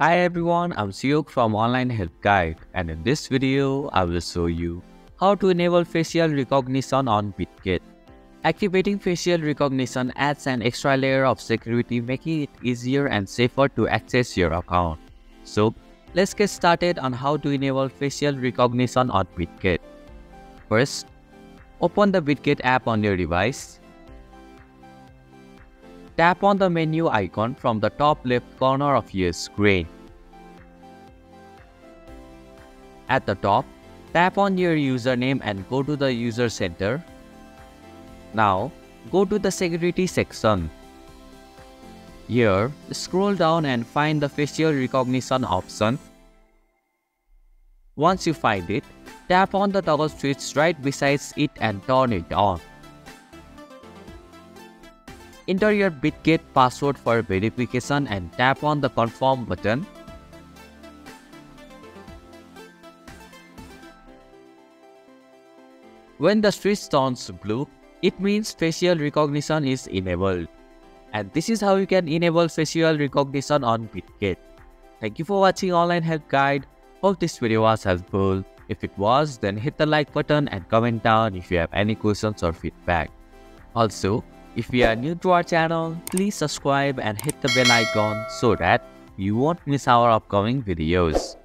Hi everyone, I'm Siok from Online Help Guide and in this video, I will show you how to enable facial recognition on Bitget. Activating facial recognition adds an extra layer of security making it easier and safer to access your account. So, let's get started on how to enable facial recognition on Bitget. First, open the Bitget app on your device Tap on the menu icon from the top left corner of your screen. At the top, tap on your username and go to the user center. Now, go to the security section. Here, scroll down and find the facial recognition option. Once you find it, tap on the toggle switch right beside it and turn it on. Enter your Bitget password for verification and tap on the confirm button. When the switch turns blue, it means facial recognition is enabled. And this is how you can enable facial recognition on Bitget. Thank you for watching online help guide. Hope this video was helpful. If it was, then hit the like button and comment down if you have any questions or feedback. Also, if you are new to our channel, please subscribe and hit the bell icon so that you won't miss our upcoming videos.